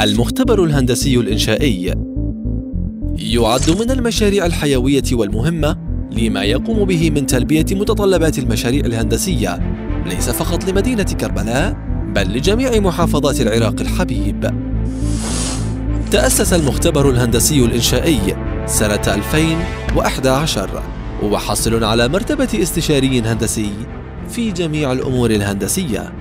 المختبر الهندسي الإنشائي يعد من المشاريع الحيوية والمهمة لما يقوم به من تلبية متطلبات المشاريع الهندسية ليس فقط لمدينة كربلاء بل لجميع محافظات العراق الحبيب. تأسس المختبر الهندسي الإنشائي سنة 2011 وحصل على مرتبة استشاري هندسي في جميع الأمور الهندسية.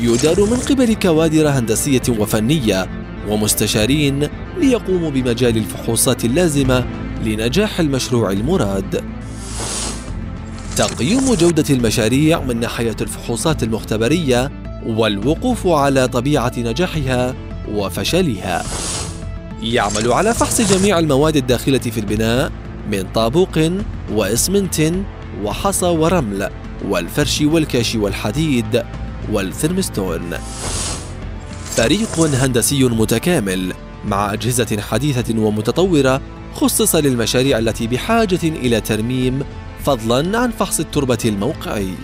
يدار من قبل كوادر هندسية وفنية ومستشارين ليقوموا بمجال الفحوصات اللازمة لنجاح المشروع المراد. تقييم جودة المشاريع من ناحية الفحوصات المختبرية والوقوف على طبيعة نجاحها وفشلها. يعمل على فحص جميع المواد الداخلة في البناء من طابوق وإسمنت وحصى ورمل والفرش والكاش والحديد والثرمستون. فريق هندسي متكامل مع أجهزة حديثة ومتطورة خصص للمشاريع التي بحاجة إلى ترميم فضلا عن فحص التربة الموقعي.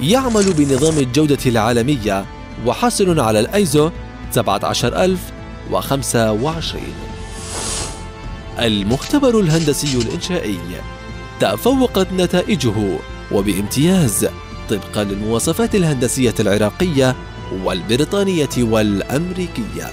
يعمل بنظام الجودة العالمية وحاصل على الأيزو 17025 المختبر الهندسي الإنشائي تفوقت نتائجه وبامتياز طبقا للمواصفات الهندسية العراقية والبريطانية والأمريكية.